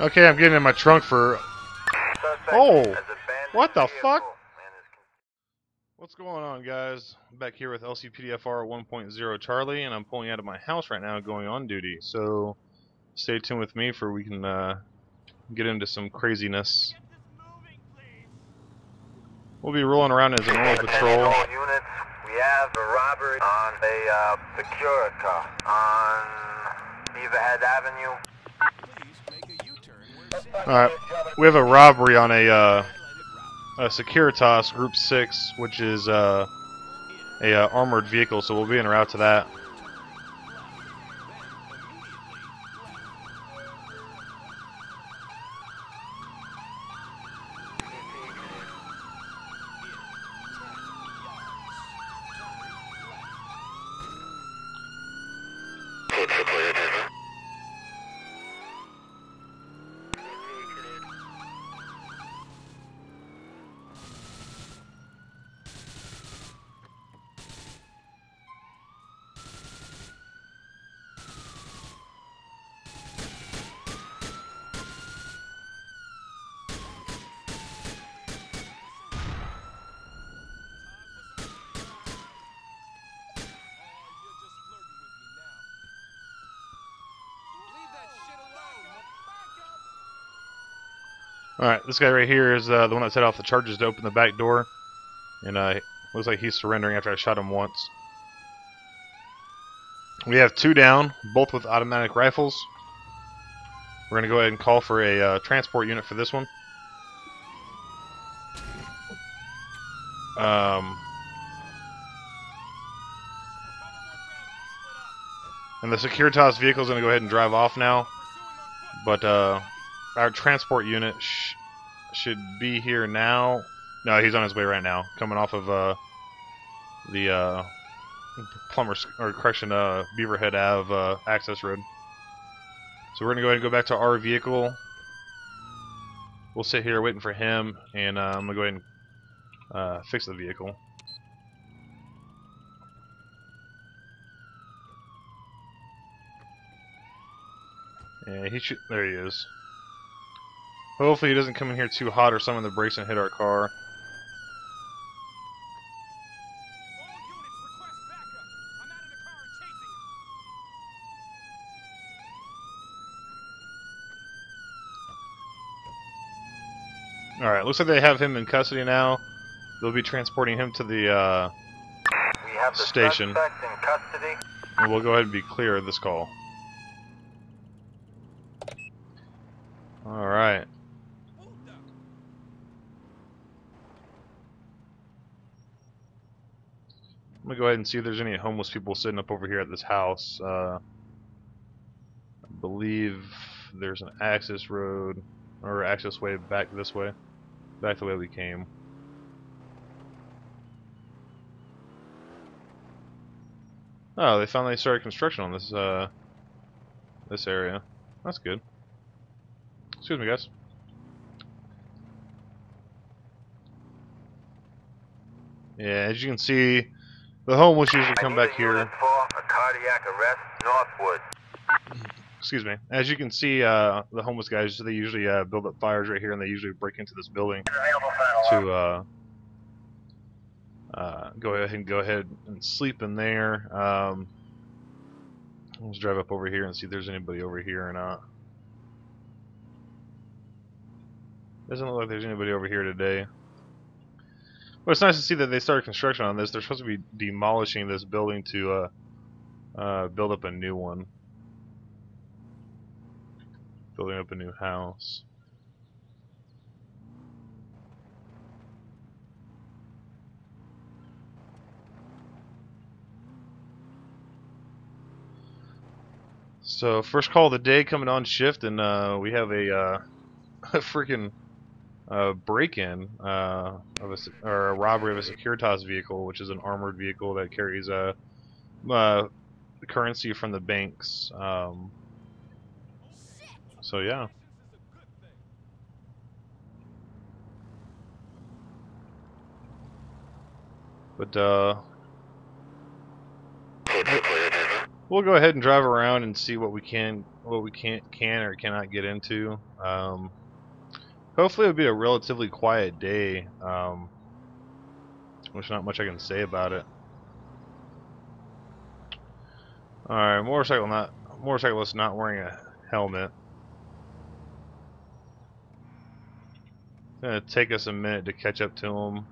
Okay, I'm getting in my trunk for. Oh, what the fuck? What's going on, guys? I'm back here with LCPDFR 1.0 Charlie, and I'm pulling out of my house right now, going on duty. So, stay tuned with me for we can uh, get into some craziness. We'll be rolling around as a normal patrol. Units, we have a robbery on a uh, Securicar on Beaverhead Avenue. Alright, we have a robbery on a, uh, a Securitas Group 6, which is uh, a uh, armored vehicle, so we'll be en route to that. Alright, this guy right here is uh, the one that set off the charges to open the back door. And uh, looks like he's surrendering after I shot him once. We have two down, both with automatic rifles. We're going to go ahead and call for a uh, transport unit for this one. Um, and the Securitas vehicle is going to go ahead and drive off now. But uh, our transport unit sh should be here now. No, he's on his way right now, coming off of uh, the uh, Plumber or correction, uh, Beaverhead Ave uh, access road. So we're gonna go ahead and go back to our vehicle. We'll sit here waiting for him, and uh, I'm gonna go ahead and uh, fix the vehicle. Yeah, he should. There he is. Hopefully he doesn't come in here too hot or some of the brakes and hit our car. Alright, looks like they have him in custody now. They'll be transporting him to the uh, the Station. And we'll go ahead and be clear of this call. Alright. I'm gonna go ahead and see if there's any homeless people sitting up over here at this house. Uh, I believe there's an access road, or access way back this way. Back the way we came. Oh, they finally started construction on this uh this area. That's good. Excuse me, guys. Yeah, as you can see, the homeless usually come back here. unit for a cardiac arrest, Northwood. Excuse me. As you can see, uh, the homeless guys they usually uh, build up fires right here, and they usually break into this building to uh, uh, go ahead and go ahead and sleep in there. Um, let's drive up over here and see if there's anybody over here or not. Doesn't look like there's anybody over here today. Well, it's nice to see that they started construction on this. They're supposed to be demolishing this building to uh, uh, build up a new one. Building up a new house. So first call of the day coming on shift, and uh, we have a, uh, a freaking uh, break-in uh, of a or a robbery of a Securitas vehicle, which is an armored vehicle that carries uh, uh, currency from the banks. Um, so yeah. But uh, we'll go ahead and drive around and see what we can, what we can't, can or cannot get into. Um, hopefully, it'll be a relatively quiet day. Um, there's not much I can say about it. All right, motorcycle not motorcyclist not wearing a helmet. Gonna take us a minute to catch up to him.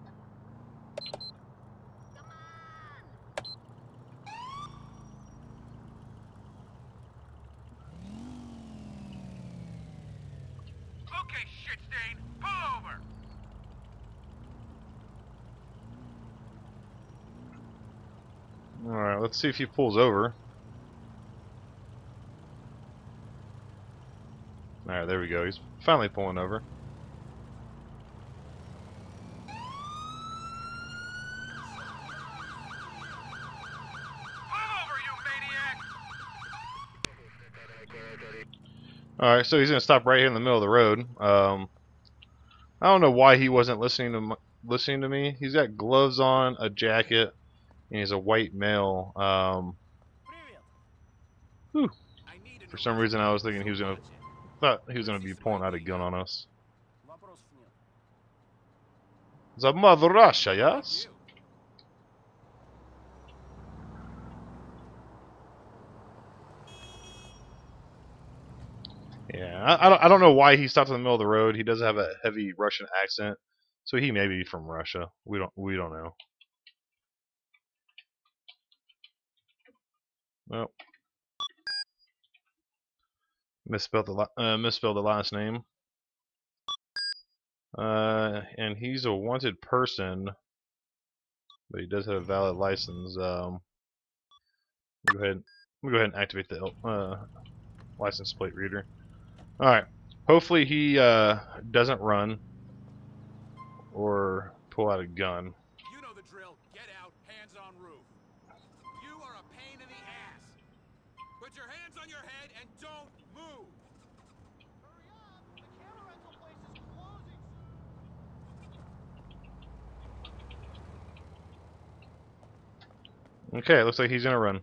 Okay, shit stain, pull over. Alright, let's see if he pulls over. Alright, there we go. He's finally pulling over. Alright, so he's gonna stop right here in the middle of the road. Um, I don't know why he wasn't listening to listening to me. He's got gloves on, a jacket, he's a white male. Um, Whew. For some reason, I was thinking he was gonna thought he was gonna be pulling out a gun on us. The mother Russia, yes. Yeah, I, don't I don't know why he stopped in the middle of the road. He does have a heavy Russian accent, so he may be from Russia. We don't we don't know. Well, misspelled the uh, misspelled the last name. Uh, and he's a wanted person, but he does have a valid license. Um, go ahead, go ahead and activate the uh, license plate reader. All right. Hopefully he uh, doesn't run or pull out a gun. Okay, looks like he's gonna run.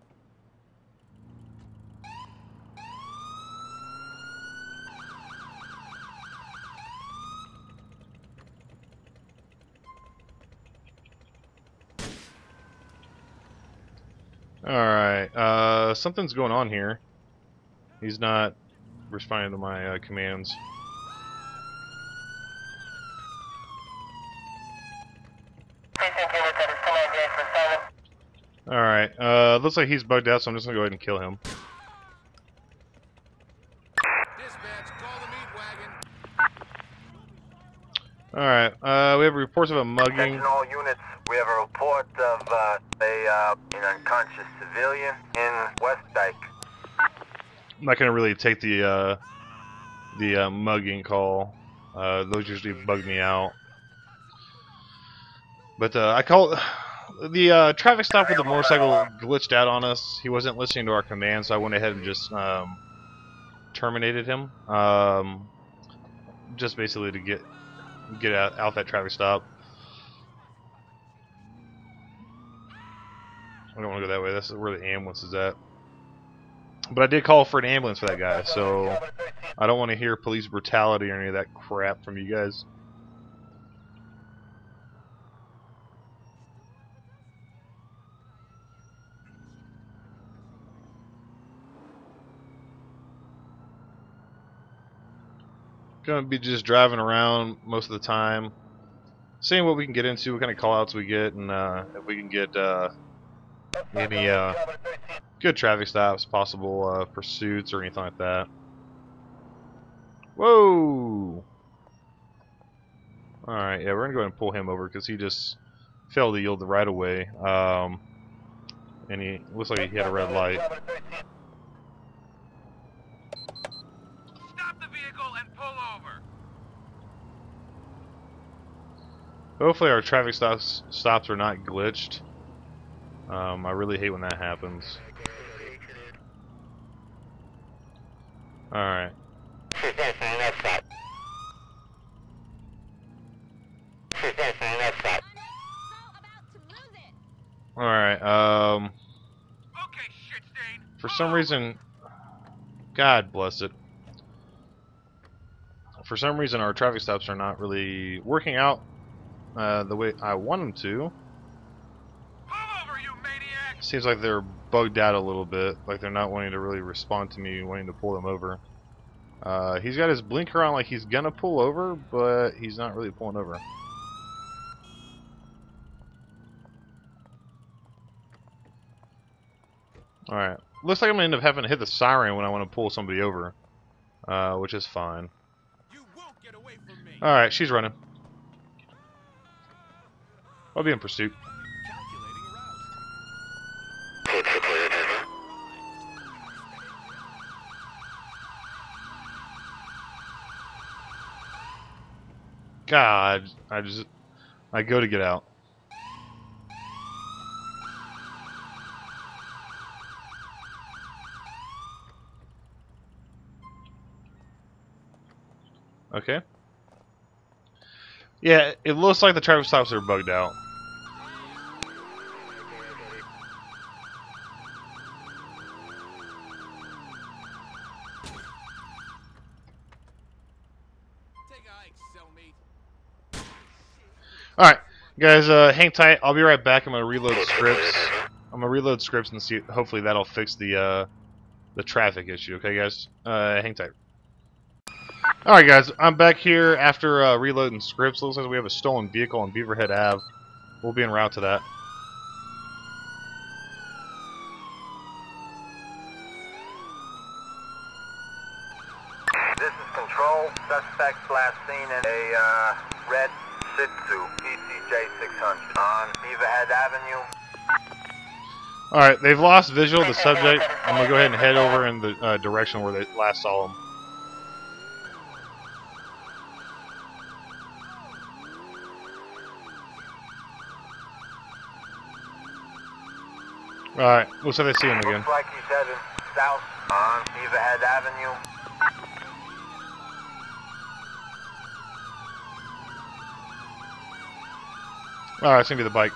Alright, uh, something's going on here. He's not responding to my uh, commands. Alright, uh, looks like he's bugged out, so I'm just gonna go ahead and kill him. Dispatch, call the meat. Alright, uh, we have reports of a mugging. Attention all units, we have a report of uh, a uh, an unconscious civilian in West Dyke. I'm not gonna really take the uh, the uh, mugging call. Uh, those usually bug me out. But uh, I call the uh, traffic stop with the motorcycle glitched out on us. He wasn't listening to our command, so I went ahead and just um, terminated him. Um, just basically to get get out, out that traffic stop. I don't want to go that way. That's where the ambulance is at. But I did call for an ambulance for that guy, so I don't want to hear police brutality or any of that crap from you guys. Gonna be just driving around most of the time, seeing what we can get into, what kind of callouts we get, and uh, if we can get uh, any uh, good traffic stops, possible uh, pursuits, or anything like that. Whoa! Alright, yeah, we're gonna go ahead and pull him over because he just failed to yield the right of way. Um, and he looks like he had a red light. Stop the vehicle and pull over. Hopefully, our traffic stops stops are not glitched. Um, I really hate when that happens. Alright. Alright, um. For some reason, God bless it. For some reason, our traffic stops are not really working out uh, the way I want them to. Pull over, you maniac! Seems like they're bugged out a little bit, like they're not wanting to really respond to me wanting to pull them over. Uh, he's got his blinker on like he's gonna pull over, but he's not really pulling over. Alright. Looks like I'm gonna end up having to hit the siren when I want to pull somebody over. Uh, which is fine. You won't get away from me. Alright, she's running. I'll be in pursuit. God, I just I go to get out. Okay. Yeah, it looks like the traffic stops are bugged out. Alright, guys, uh, hang tight. I'll be right back. I'm gonna reload scripts. I'm gonna reload scripts and see. Hopefully, that'll fix the uh, the traffic issue. Okay, guys, uh, hang tight. Alright, guys, I'm back here after uh, reloading scripts. Looks like we have a stolen vehicle on Beaverhead Ave. We'll be en route to that. This is control. Suspect last seen in a uh, red Shitzu PCJ 600 on Beaverhead Avenue. Alright, they've lost visual of the subject. I'm gonna go ahead and head over in the uh, direction where they last saw him. Alright, looks like they see him again. Looks like he's heading south on Beaverhead Avenue. Alright, it's gonna be the bike.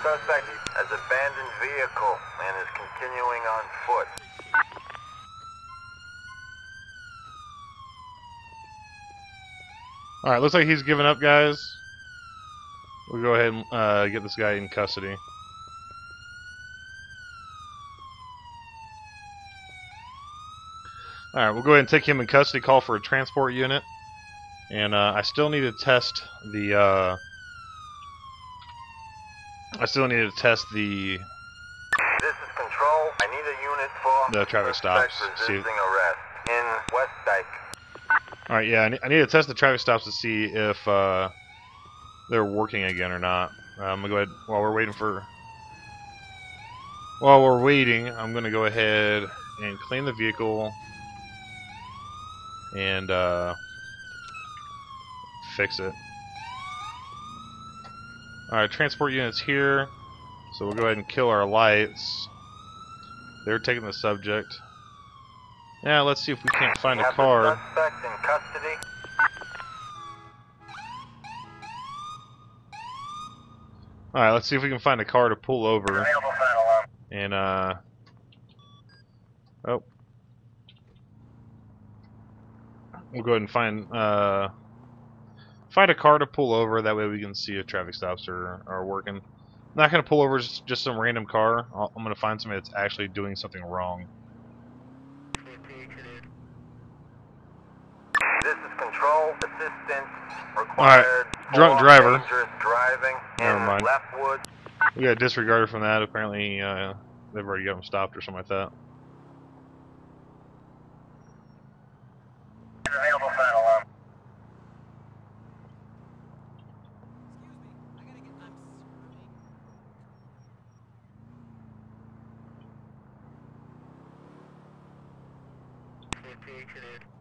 Suspect has abandoned vehicle and is continuing on foot. Alright, looks like he's given up, guys. We'll go ahead and uh, get this guy in custody. Alright, we'll go ahead and take him in custody, call for a transport unit. And uh, I still need to test the. Uh, I still need to test the. This is control. I need a unit for The traffic stops. See- arrest in West Dyke. Alright, yeah, I need, I need to test the traffic stops to see if uh, they're working again or not. I'm gonna go ahead while we're waiting for. While we're waiting, I'm gonna go ahead and clean the vehicle and uh, fix it. Alright, transport units here. So we'll go ahead and kill our lights. They're taking the subject. Yeah, let's see if we can't find a car. Alright, let's see if we can find a car to pull over Available final alarm. and uh Oh. We'll go ahead and find uh find a car to pull over, that way we can see if traffic stops are, are working. I'm not gonna pull over just, just some random car. I'll, I'm gonna find somebody that's actually doing something wrong. This is control. Assistance required. Drunk driver. Dangerous driving Never in mind. Leftwood. We got disregarded from that. Apparently, uh, they've already got him stopped or something like that. Available final. Excuse me, I gotta get. I'm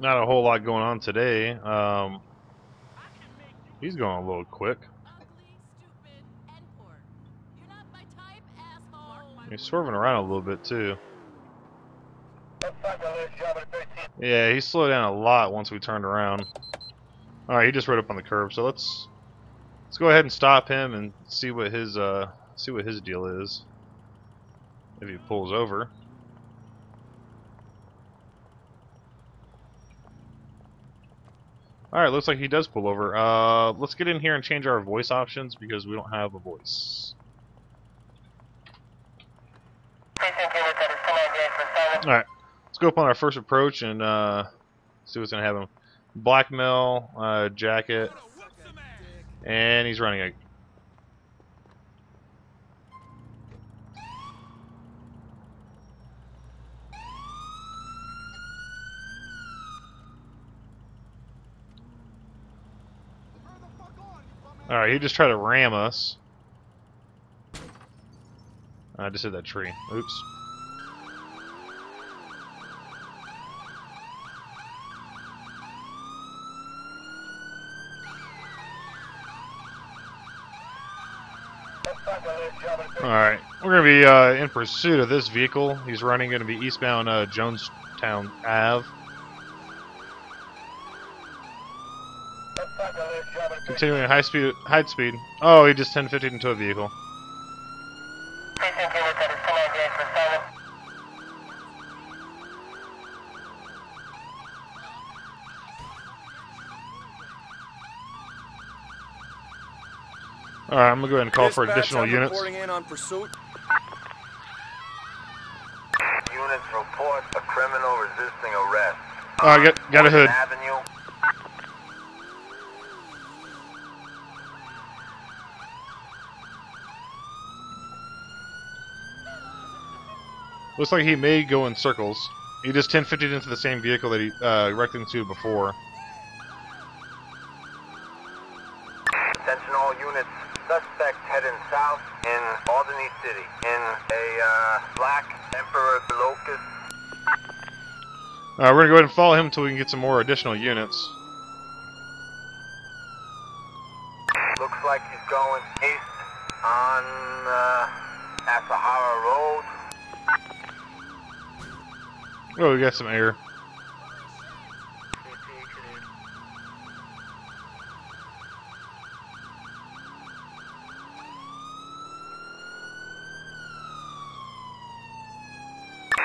Not a whole lot going on today. Um, he's going a little quick. He's swerving around a little bit too. Suspect alert, German 13. Yeah, he slowed down a lot once we turned around. Alright, he just rode up on the curb, so let's let's go ahead and stop him and see what his uh see what his deal is. If he pulls over. Alright, looks like he does pull over. Uh let's get in here and change our voice options because we don't have a voice. Alright, let's go up on our first approach and uh, see what's gonna happen. Blackmail, uh, jacket, Gonna whoop some ass. and he's running a. Turn the fuck on, you bum Alright, he just tried to ram us. I just hit that tree. Oops. Alright, we're going to be uh, in pursuit of this vehicle. He's running, going to be eastbound uh, Jonestown Ave. Continuing high speed, high speed. Oh, he just 1050 into a vehicle. Alright, I'm gonna go ahead and call for additional I'm units. in on pursuit. Units report a criminal resisting arrest. Oh, I got, got a hood. Avenue. Looks like he may go in circles. He just 1050 into the same vehicle that he uh, wrecked into before. Attention all units. Suspect heading south in Alderney City in a uh, black Emperor Locust. Uh, we're gonna go ahead and follow him until we can get some more additional units. Looks like he's going east on uh, Asahara Road. Oh, we got some air.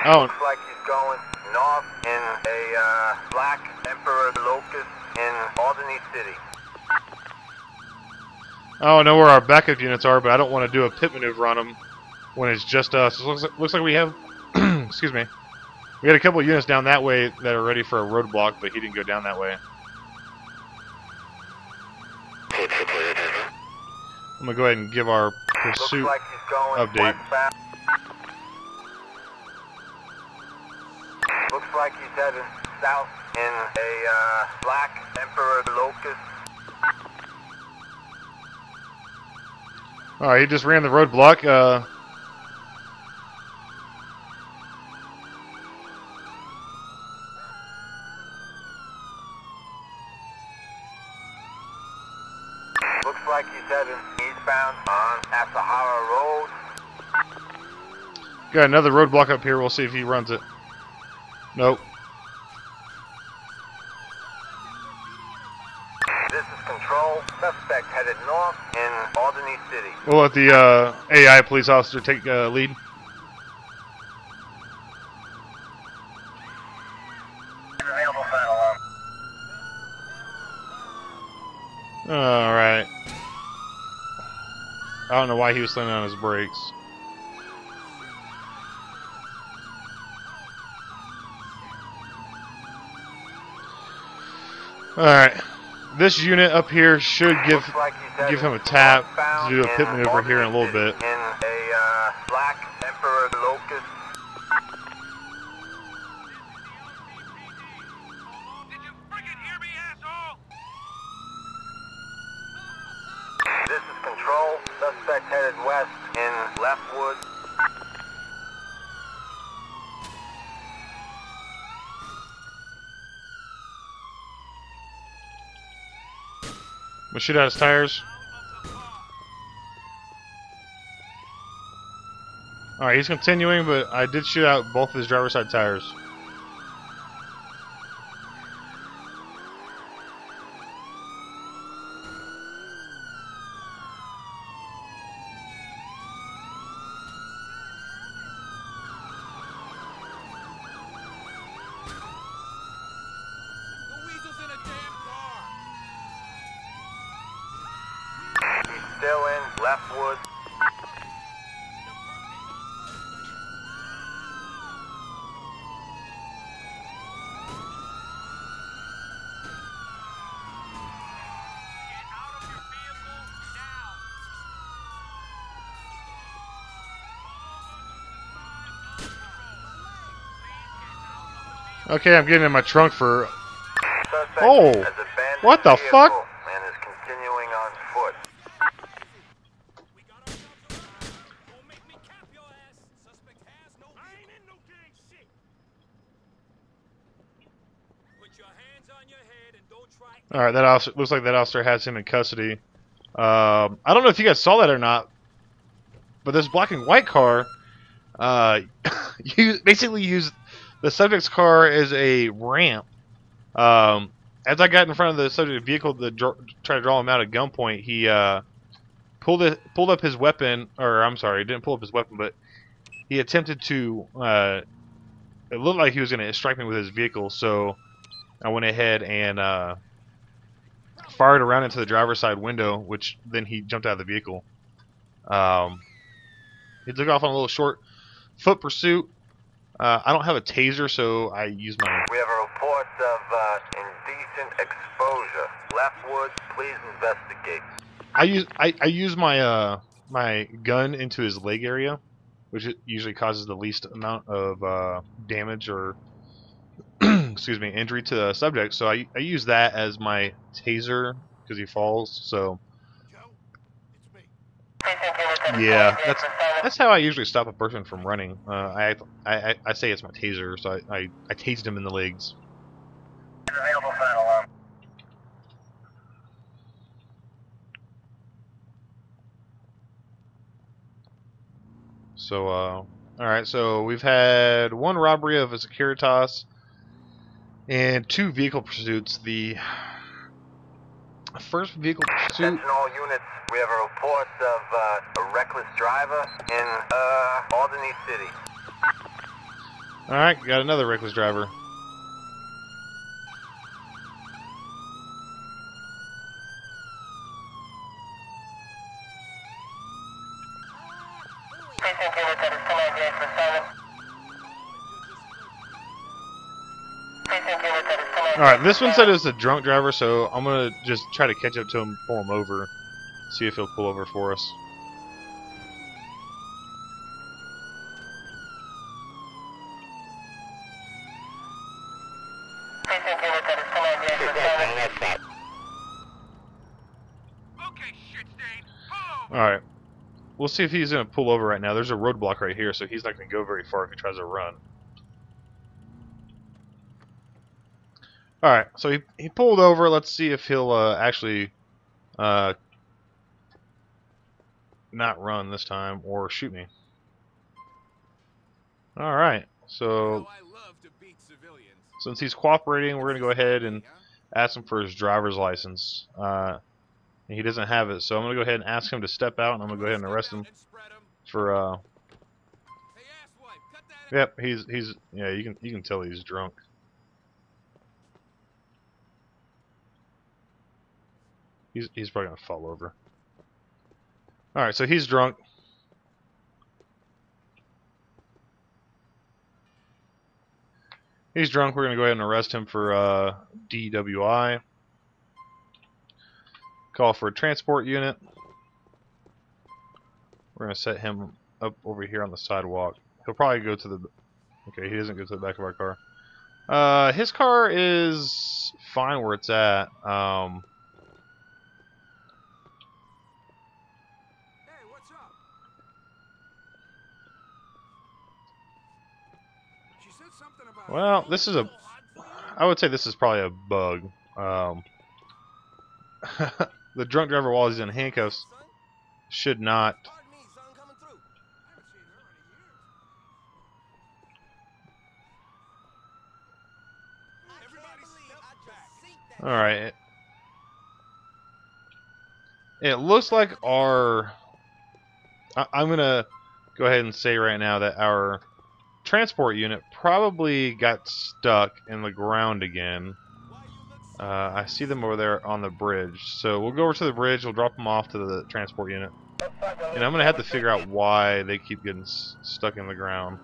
Oh, Looks like he's going north in a uh, black Emperor Locust in Alderney City. I don't know where our backup units are, but I don't want to do a pit maneuver on them when it's just us. It looks like, looks like we have, excuse me, we had a couple units down that way that are ready for a roadblock, but he didn't go down that way. I'm gonna go ahead and give our pursuit. like he's going update. westbound. Looks like he's heading south in a uh, black Emperor Locust. All right, he just ran the roadblock. Uh, Looks like he's heading eastbound on Asahara Road. got another roadblock up here. We'll see if he runs it. Nope. This is control. Suspect headed north in Alderney City. We'll let the uh, AI police officer take uh, lead. Available final alarm. All right. I don't know why he was slamming on his brakes. All right. This unit up here should give give him a tap to do a pit maneuver here in a little bit. City In a uh, black Emperor Locust. Did you freaking hear me, asshole? This is control. Headed west in Leftwood. we shoot out his tires. All right, he's continuing, but I did shoot out both of his driver's side tires. still in Leftwood. Okay, I'm getting in my trunk for. Oh, what the fuck? All right, that officer looks like that officer has him in custody. Um, I don't know if you guys saw that or not, but this black and white car, uh, you basically used the subject's car is a ramp. Um, as I got in front of the subject vehicle to try to draw him out at gunpoint, he uh, pulled it, pulled up his weapon, or I'm sorry, he didn't pull up his weapon, but he attempted to. Uh, it looked like he was going to strike me with his vehicle, so I went ahead and uh, fired around into the driver's side window, which then he jumped out of the vehicle. Um, he took off on a little short foot pursuit. Uh, I don't have a taser, so I use my. We have a report of uh, indecent exposure. Leftwood, please investigate. I use I, I use my uh my gun into his leg area, which usually causes the least amount of uh, damage or excuse me injury to the subject. So I I use that as my taser because he falls. So yeah, that's that's how I usually stop a person from running. Uh, I, I I say it's my taser, so I I, I tased him in the legs. So, uh, all right. So we've had one robbery of a Securitas and two vehicle pursuits. The first vehicle pursuit. Attention all units, we have a report of uh, a reckless driver in uh, Alderney City. All right, got another reckless driver. All right, this one said it's a drunk driver, so I'm gonna just try to catch up to him, pull him over, see if he'll pull over for us. Okay, shit stain. Pull All right, we'll see if he's gonna pull over right now. There's a roadblock right here, so he's not gonna go very far if he tries to run. All right, so he he pulled over. Let's see if he'll uh, actually uh, not run this time or shoot me. All right, so I love to beat civilians. since he's cooperating, we're gonna go ahead and ask him for his driver's license. Uh, and he doesn't have it, so I'm gonna go ahead and ask him to step out, and I'm gonna go ahead and arrest him for. Uh, Hey, asswipe, cut that yep, he's he's yeah. You can you can tell he's drunk. He's he's probably gonna fall over. All right, so he's drunk. He's drunk. We're gonna go ahead and arrest him for uh, DWI. Call for a transport unit. We're gonna set him up over here on the sidewalk. He'll probably go to the. Okay, he doesn't go to the back of our car. Uh, his car is fine where it's at. Um, Hey, what's up? She said something about Well, this is a- I would say this is probably a bug. Um, the drunk driver, while he's in handcuffs, should not. Pardon me, son, coming through. I haven't seen her in a year. Everybody step back. All right. It, looks like our. I, I'm gonna go ahead and say right now that our transport unit probably got stuck in the ground again. Uh, I see them over there on the bridge. So we'll go over to the bridge. We'll drop them off to the transport unit. And I'm gonna have to figure out why they keep getting stuck in the ground.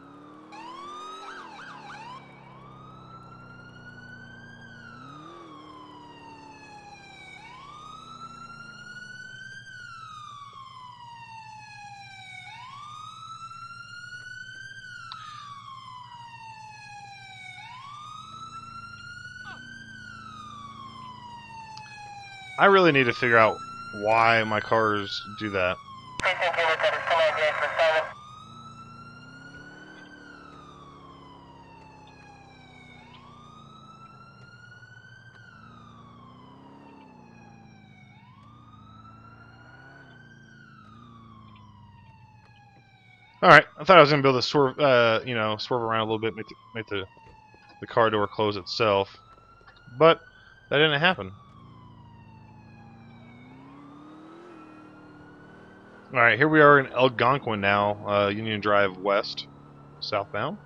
I really need to figure out why my cars do that. Precinct unit that is 1098 for Simon. All right, I thought I was gonna be able to swerve, uh, you know, swerve around a little bit, make the, make the the car door close itself, but that didn't happen. All right, here we are in Algonquin now, uh, Union Drive West, southbound.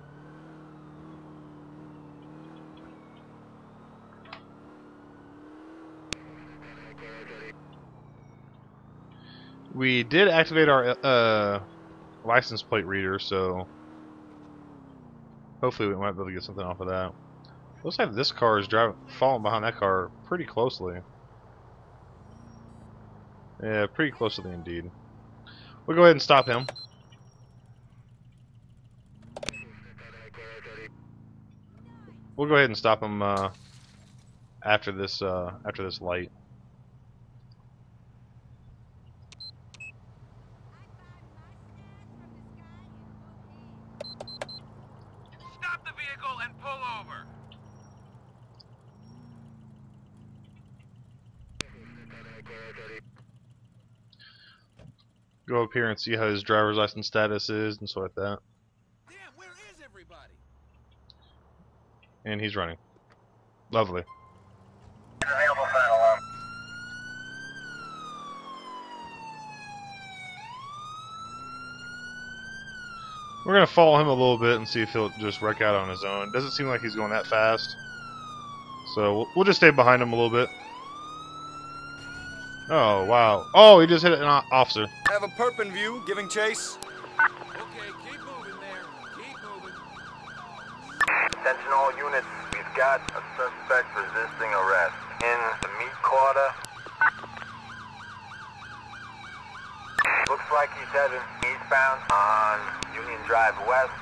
We did activate our uh, license plate reader, so hopefully we might be able to get something off of that. Looks like this car is driving, following behind that car pretty closely. Yeah, pretty closely indeed. We'll go ahead and stop him. We'll go ahead and stop him uh, after this uh, after this light. Stop the vehicle and pull over. Go up here and see how his driver's license status is and stuff like that. Damn, where is everybody? And he's running. Lovely. Available sign alarm. We're gonna follow him a little bit and see if he'll just wreck out on his own. Doesn't seem like he's going that fast. So we'll, we'll just stay behind him a little bit. Oh, wow. Oh, he just hit an officer. Have a perp in view, giving chase. Okay, keep moving there. Keep moving. Attention all units, we've got a suspect resisting arrest in the meat quarter. Looks like he's heading eastbound on Union Drive West.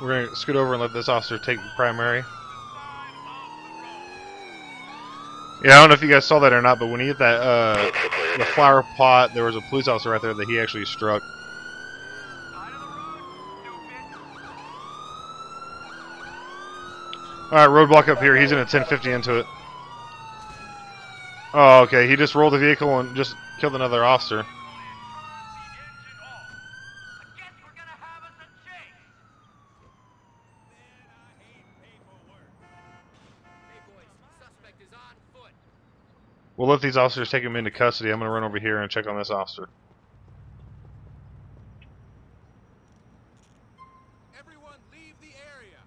We're gonna scoot over and let this officer take the primary. Yeah, I don't know if you guys saw that or not, but when he hit that, uh, the flower pot, there was a police officer right there that he actually struck. Alright, roadblock up here. He's in a 1050 into it. Oh, okay. He just rolled the vehicle and just killed another officer. We'll let these officers take him into custody. I'm gonna run over here and check on this officer. Everyone leave the area.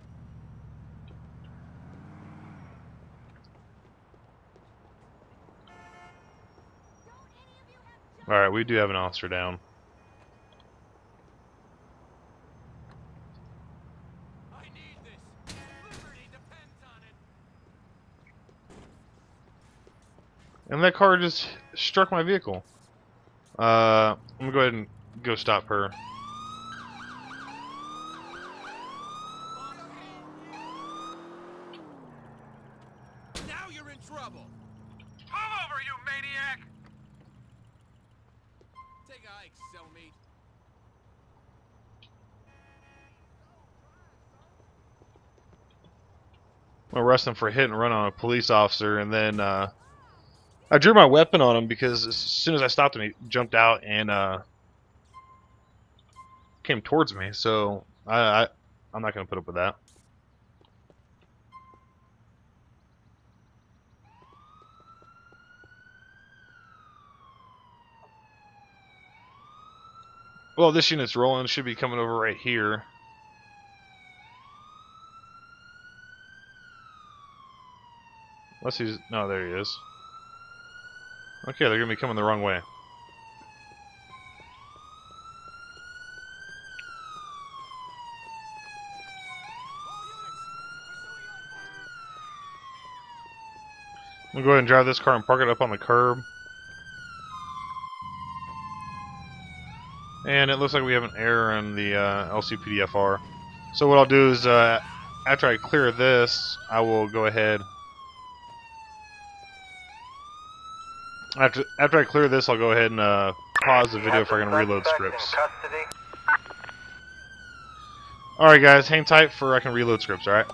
Alright, we do have an officer down. I need this. Liberty depends on it. And that car just struck my vehicle. Uh, I'm gonna go ahead and go stop her. Now you're in trouble. Pull over, you maniac! Take a hike, cellmate. I'm arrest him for hit and run on a police officer, and then uh, I drew my weapon on him because as soon as I stopped him, he jumped out and uh, came towards me. So I, I I'm not gonna put up with that. Well, this unit's rolling. Should be coming over right here. Unless he's... No, there he is. Okay, they're gonna be coming the wrong way. I'm gonna go ahead and drive this car and park it up on the curb. And it looks like we have an error in the uh, LCPDFR. So what I'll do is, uh, after I clear this, I will go ahead. After after I clear this, I'll go ahead and uh, pause the video if I can reload scripts. Alright guys, hang tight for I can reload scripts, alright?